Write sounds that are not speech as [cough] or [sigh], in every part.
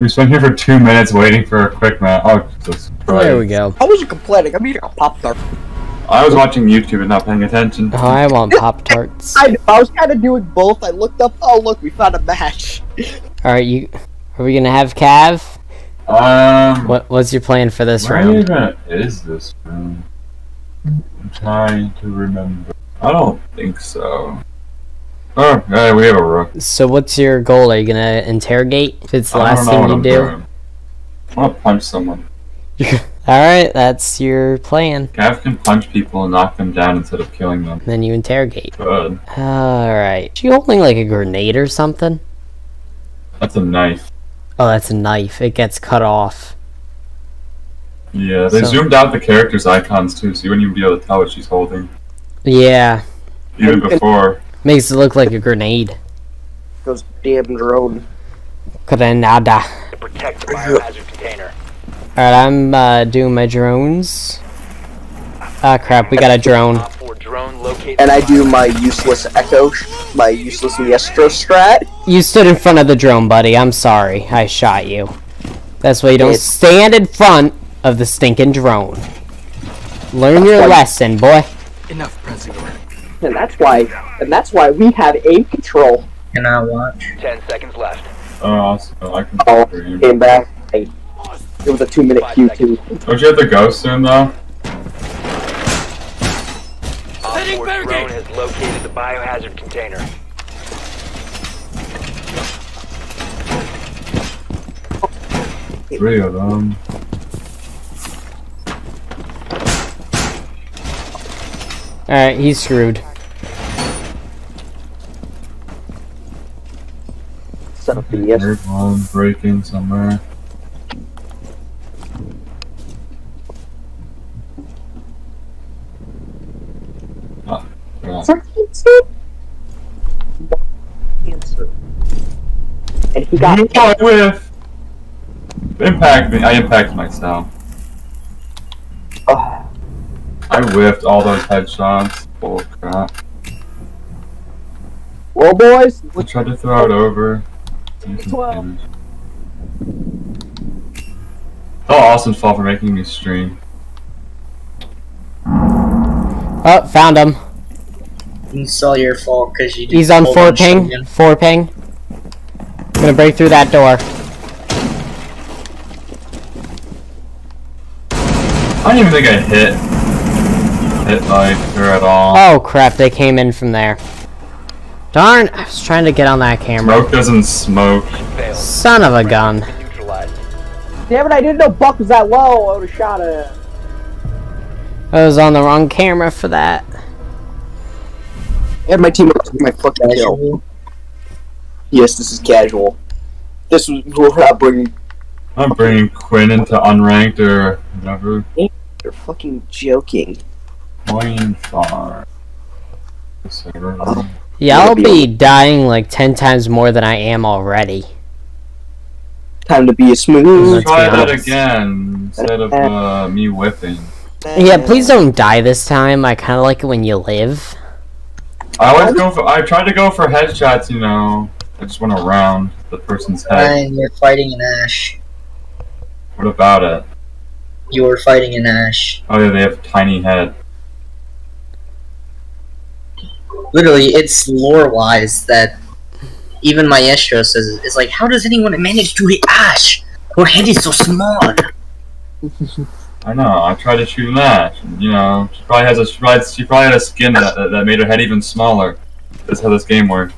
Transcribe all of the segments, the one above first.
We spent here for two minutes waiting for a quick match. Oh, Jesus There we go. How was you complaining? I'm eating a Pop Tart. I was watching YouTube and not paying attention. Oh, I want [laughs] Pop Tarts. I, I was kind of doing both. I looked up. Oh, look, we found a match. [laughs] Alright, you. Are we gonna have Cav? Um, What What's your plan for this where round? even is this room? I'm trying to remember. I don't think so. Oh, we have a rook. So, what's your goal? Are you gonna interrogate? If it's the I last thing you I'm do? doing. I want to punch someone. [laughs] Alright, that's your plan. Cav can punch people and knock them down instead of killing them. Then you interrogate. Good. Alright. She holding like a grenade or something? That's a knife. Oh, that's a knife. It gets cut off. Yeah, they So- zoomed out the characters' icons too, so you wouldn't even be able to tell what she's holding. Yeah. Even before. Makes it look like a grenade. Those damn drone. Grenada. to protect the biohazard container. Alright, I'm uh, doing my drones. Ah, crap, we got a drone. Op 4 drone located. And I do my useless echo, my useless Maestro strat. You stood in front of the drone, buddy. I'm sorry. I shot you. That's why you don't It's- stand in front of the stinking drone. Learn your why- lesson, boy. Enough pressing around. And that's why, and that's why we have aim control. Can I watch? 10 seconds left. Oh, awesome. I can Oh, stream. came back. Hey, it was a two minute queue too. Don't you have to go soon though? Op 4 drone has located the biohazard container. Three of them. Alright, he's screwed. Son of a yes. Third one breaking somewhere. Ah. And he got Oh, I whiff! Impact me. I impacted myself. Ugh. I whiffed all those headshots. Bull crap. well, boys. I tried to throw it over. Take some Twelve. Oh, Austin's fault for making me stream. Oh, found him. It's all your fault because you. He's on four ping. shotgun. Four ping. I'm Gonna break through that door. I don't even think I hit. Hit like her at all. Oh crap, they came in from there. Darn, I was trying to get on that camera. Smoke doesn't smoke. Son of a gun. Neutralized. Damn it! I didn't know Buck was that low. I would have shot it. I was on the wrong camera for that. And my team took my fucking kill. Casual. Yes, this is casual. This was we're not bringing. I'm bringing Quinn into unranked or whatever. You're fucking joking. Coin far. Yeah, I'll Maybe be dying like 10 times more than I am already. Time to be a smooth. Let's Try that again instead of uh, me whipping. Yeah, please don't die this time. I kind of like it when you live. I always go for. I tried to go for headshots. You know, I just went around the person's head. Ryan, you're fighting an Ash. What about it? You were fighting an Ash. Oh yeah, they have a tiny head. Literally, it's lore-wise that even my Maestro says it's like, how does anyone manage to hit Ash? Her head is so small. [laughs] I know. I tried to shoot an ash. and, You know, she probably has a. She probably, she probably had a skin that, that, that made her head even smaller. That's how this game works.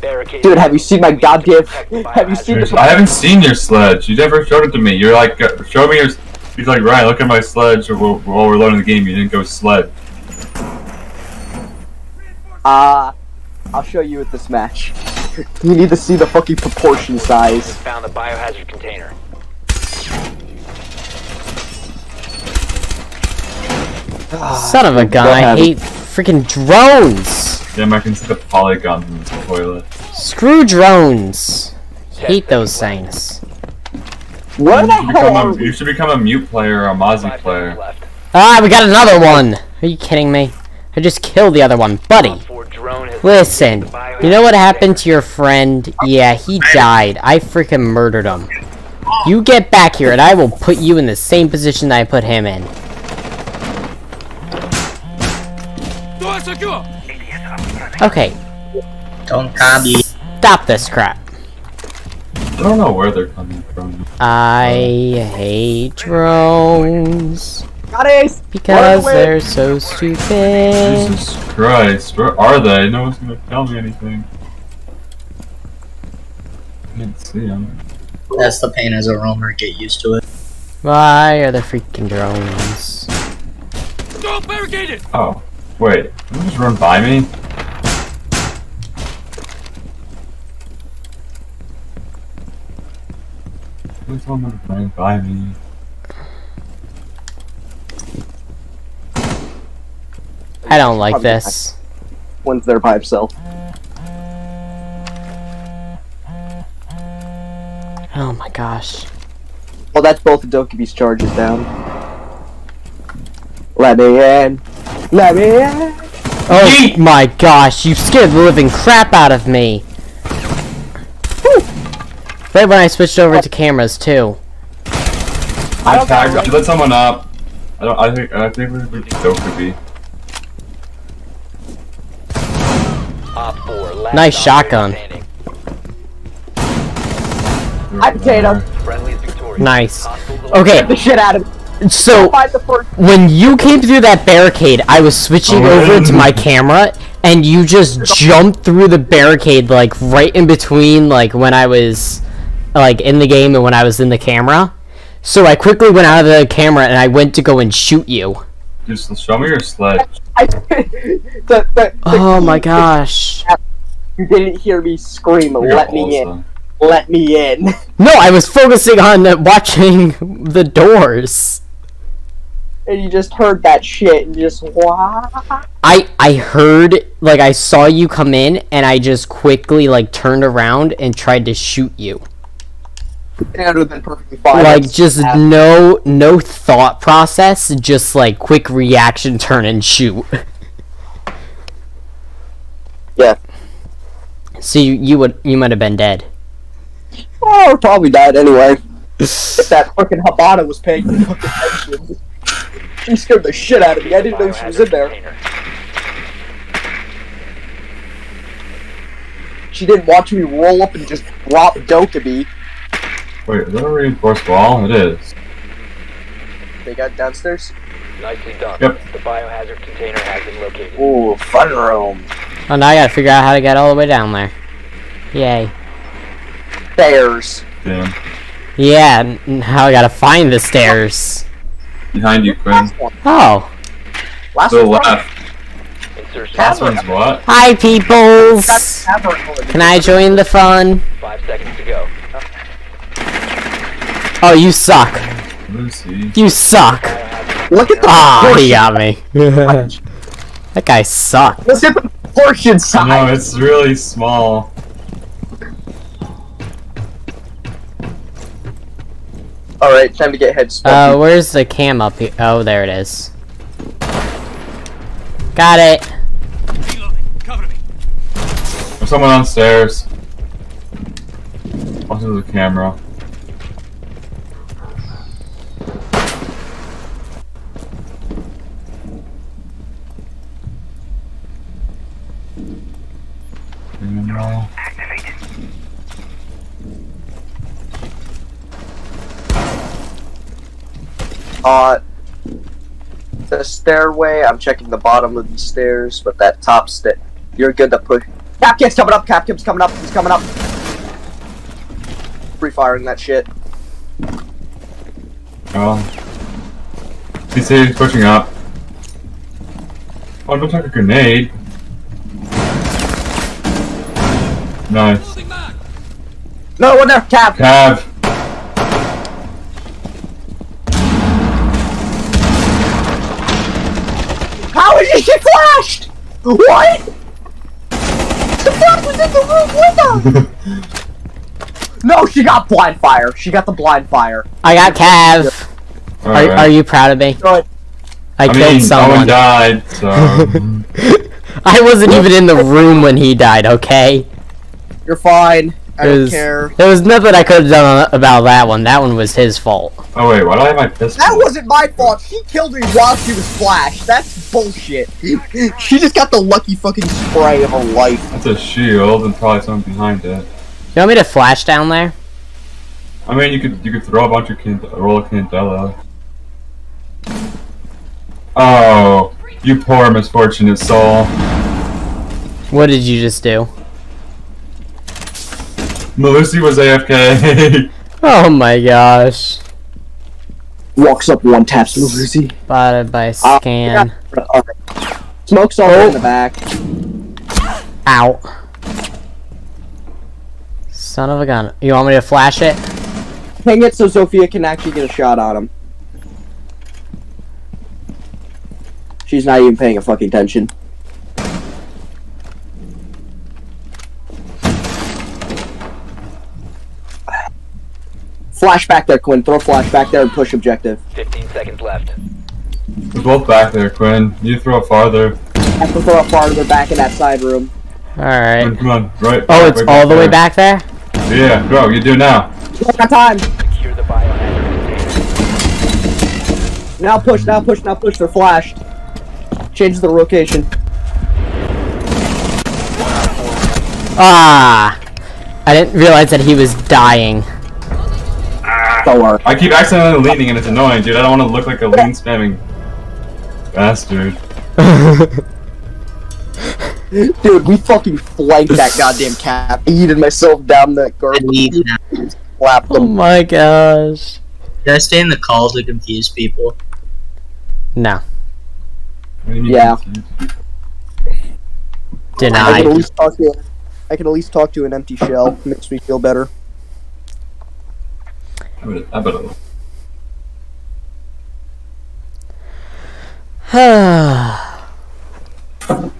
Dude, have you seen my We need to goddamn- have you seen I haven't seen your sledge. You never showed it to me. You're like, uh, show me your. He's like, Ryan, look at my sledge. While while we're loading the game, you didn't go sled. Uh, I'll show you at this match. [laughs] You need to see the fucking proportion size. Found the biohazard container. [sighs] Son of a gun, I hate freaking drones! Damn, I can see the polygons in the toilet. Screw drones! Hate those things. Where You the should, hell become a, you should become a mute player or a Mozzie player. seconds. Ah, we got another one! Are you kidding me? I just killed the other one. Buddy, Op 4 drone has listen. located the biohazard You know what happened to your friend? Yeah, he died. I freaking murdered him. You get back here and I will put you in the same position that I put him in. Okay, Don't copy. stop this crap. I don't know where they're coming from. I hate drones Got ace. Because away. they're so stupid. Jesus Christ, where are they? No one's gonna tell me anything. I can't see them. That's the pain as a roamer. Get used to it. Why are the freaking drones? Oh, wait. Did they just run by me? Please tell them to run by me. I don't like Probably this. One's there by himself. Oh my gosh. Well, that's both of Dokkaebi's charges down. Let me in. Let me in. Oh my gosh, you scared the living crap out of me! Whew. Right when I switched over to cameras too. I don't tagged. know. I lit someone up. I don't. I think. I think we're we still could be. Op 4, last Nice shotgun. standing. I potato. Friendly is victorious. Nice. Okay, Get the shit out of me. so Find the first. when you came through that barricade, I was switching Oh, over to my camera, and you just jumped through the barricade, like right in between, like when I was, like in the game and when I was in the camera. So I quickly went out of the camera and I went to go and shoot you. Just show me your sledge. I, [laughs] the, the, the Oh my key- gosh. You didn't hear me scream. Look Let at me in. Let me in. [laughs] No, I was focusing on uh, watching the doors. And you just heard that shit and just wow. I I heard like I saw you come in and I just quickly like turned around and tried to shoot you. That would have been perfectly fine. Like just Yeah. no no thought process, just like quick reaction turn and shoot. [laughs] Yeah. So you, you would you might have been dead. Oh, probably died anyway. [laughs] If that fucking Habana was paying fucking attention. She scared the shit out of me. I didn't know she was in there. She didn't watch me roll up and just drop Dokkaebi. Wait, is that a reinforced wall? It is. They got downstairs. Nicely done. Yep. The biohazard container has been located. Ooh, fun room. Oh now I gotta figure out how to get all the way down there. Yay. Stairs. Damn. Yeah, n- now I gotta find the stairs. Behind you, Quinn. Last one. Oh. Last To the left. Last one's what? Hi peoples! Can I join the fun? Five seconds to go. Oh, you suck. Lucy. You suck. Look at the Oh, he got me. [laughs] that guy sucked. Look at the portion I know, size. it's really small. Alright, time to get head Uh, where's the cam up here? Oh, there it is. Got it. There's someone on stairs. Also the camera. Camera. Uh, the stairway, I'm checking the bottom of the stairs, but that top stair, you're good to push. Capkim's coming up, Capkim's coming up, he's coming up. Free firing that shit. Oh. He's he's pushing up. Oh, don't take a grenade. Nice. No one there, Cap! Cav. How is she flashed? What? The fuck was in the room with her? [laughs] no, she got blind fire. She got the blind fire. I got Cav. Are, Alright. are you proud of me? Good. I, I killed mean, someone. someone died, so. [laughs] Um, I wasn't even in the room when he died, okay? You're fine. I don't There's- care. There was nothing I could have done about that one. That one was his fault. Oh wait, why do I have my pistol? That wasn't my fault. She killed me while she was flashed. That's bullshit. [laughs] she just got the lucky fucking spray of her life. That's a shield and probably something behind it. You want me to flash down there? I mean, you could you could throw a bunch of can roll a candela. Oh, you poor misfortunate soul. What did you just do? Melusi was AFK. Oh my gosh. Walks up one taps Lucy. Spotted by Uh, scan. Alright. Smoke's all in the back. Ow. Son of a gun. You want me to flash it? Hang it so Sophia can actually get a shot on him. She's not even paying a fucking attention. Flash back there, Quinn. Throw flash back there and push objective. 15 seconds left. We're both back there, Quinn. You throw farther. Have to throw it farther back in that side room. Alright. Come on, right. Oh, back, it's right all the way there. back there? Yeah, bro, You do now. Got time. Secure the biohazard. Now push. Now push. Now push. They're flashed. Change the location. Ah! I didn't realize that he was dying. Don't. I keep accidentally leaning and it's annoying, dude. I don't want to look like a lean spamming bastard. [laughs] Dude, we fucking flanked that [laughs] goddamn cap. Eating myself down that I garbage. leave now. Slapped oh them. my gosh. Did I stay in the call to confuse people? No. What do you mean Yeah. confused? I can at least talk to. I can at least talk to an empty shell. Makes me feel better. I better- I [sighs] better-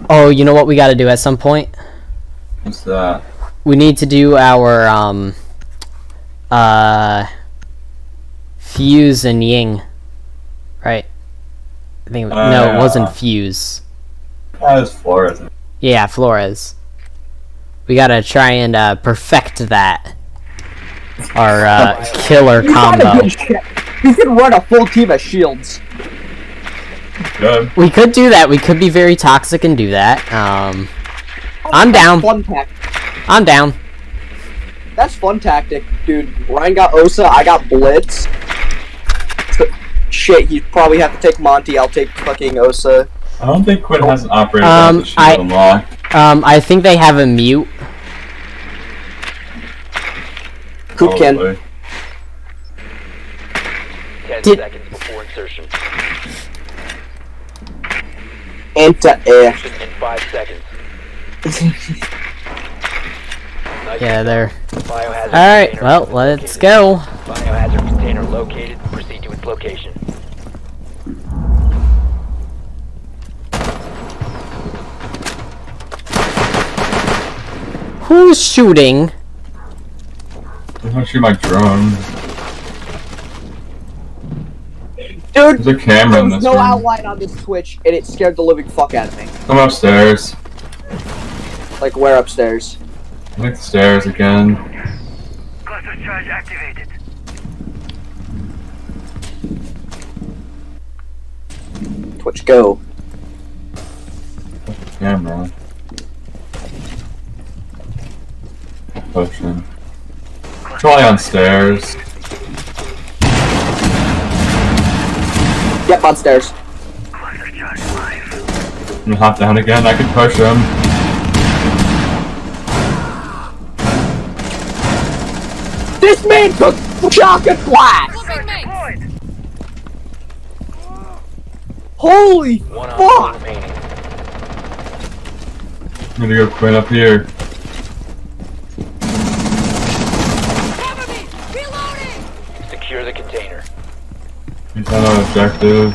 oh, you know what we gotta do at some point? What's that? We need to do our, um, uh, Fuze and Ying. Right? I think, it- no, it wasn't Uh. Fuze. That is Flores. Yeah, Flores. We gotta try and, uh, perfect that. Our, uh, killer He's got a combo. good shit. He can run a full team of shields. Good. We could do that. We could be very toxic and do that. Um, I'm down. Fun tactic. I'm down. That's fun tactic, dude. Ryan got Osa. I got Blitz. So- shit, you probably have to take Monty. I'll take fucking Osa. I don't think Quinn has an operator Um, I- Um, I think they have a mute. Koopkin. probably. 10 Did- seconds before insertion. Anta air. In 5 seconds. Nice [laughs] Yeah, they're. Alright, well, let's go. Biohazard container located. Proceed to its location. Who's shooting? I'm gonna shoot my drone. Dude, There's a camera in there's this no room. outline on this Twitch, and it scared the living fuck out of me. Come upstairs. Like, where upstairs? I think the stairs again. Cluster charge activated. Twitch, go. Camera. Potion. Probably on stairs. Yep, on stairs. Cluster charge live. I'm gonna hop down again. I can push him. This man took shock and flash! Deployed. Holy One on fuck! I'm gonna go Quinn up here. He's on an objective.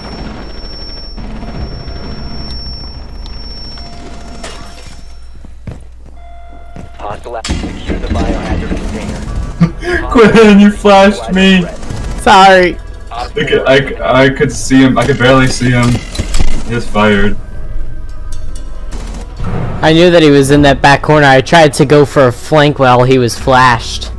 Hostile Secure the biohazard container. [laughs] Quinn, you flashed me. Sorry. I could, I, c- I could see him. I could barely see him. He just fired. I knew that he was in that back corner. I tried to go for a flank while he was flashed.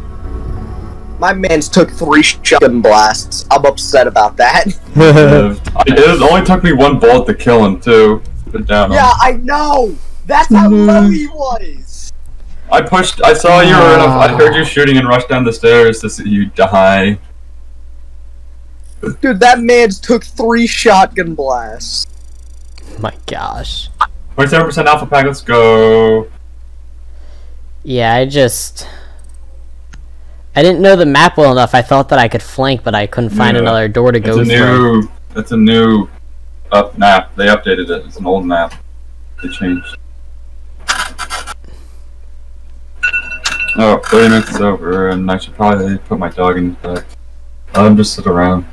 My man's took three shotgun blasts. I'm upset about that. [laughs] [laughs] I- it only took me one bullet to kill him too. Put down. yeah, I know. That's how mhm. low he was. I pushed. I saw you were in a. I heard you ah. shooting and rushed down the stairs to see you die. Dude, that man's took three shotgun blasts. My gosh. Twenty-seven percent alpha pack. Let's go. Yeah, I just. I didn't know the map well enough. I thought that I could flank, but I couldn't find Yeah. another door to It's go a through. new. It's a new up map. They updated it. It's an old map. They changed. Oh, 30 minutes is over, and I should probably put my dog in bed. I'll just sit around.